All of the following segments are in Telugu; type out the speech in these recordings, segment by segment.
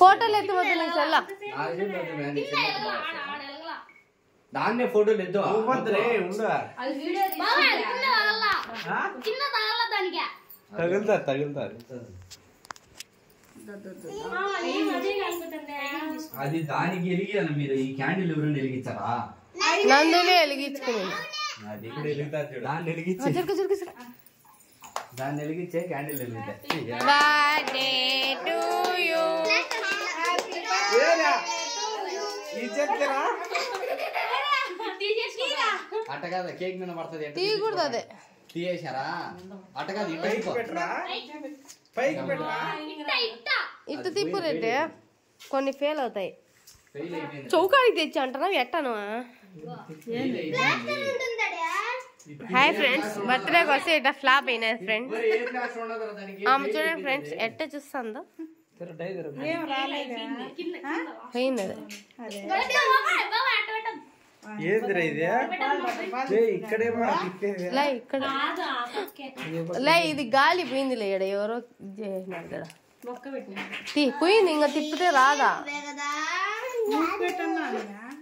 ఫోటోలు ఎత్తి. దాన్నే ఫోటోలు ఎద్దు వద్దులే ఉండు. కింద తగల దానికి? తగులుతారు తగులుతారు అది దానికి వెలిగియాలి మీరు. ఈ క్యాండిల్ ఎవరైనా వెలిగించారా నందులే వెలిగించుకుని అది చూడు. దాన్ని వెలిగించి జరుగు జరుగు జరుగు. దాన్ని వెలిగించే క్యాండిల్ వెలుగుతాయి అట్ట కాదు కేక్ మీద పడుతుంది తీయకూడదు అదే. తీయేశారా? అట్ట కాదు కొన్ని ఫెయిల్ అవుతాయి. చౌకాడికి తెచ్చి అంటారా? ఎట్టను? హాయ్ ఫ్రెండ్స్ బర్త్డేకి వస్తే ఇట్లా ఫ్లాప్ అయినాయి ఫ్రెండ్స్ మరి ఏ క్లాస్ ఉండదురా దానికి? ఆమె చూడండి ఫ్రెండ్స్ ఎట్ట చూస్తుందో? తిరగటై తిరగ పోయింది అది ఏందిరా ఇది ఏయ్, ఇక్కడేమో తిప్పేది. లే ఇక్కడ లే ఇది గాలి పోయిందిలే ఇక్కడ ఎవరో ఇది చేసినారు కదా తీ పోయింది ఇంకా తిప్పితే రాదా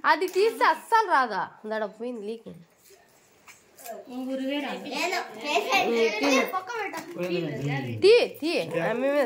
అది తీస్తే అస్సలు రాదా దడ పోయింది లీక్ తీ తీ అమ్మ మీద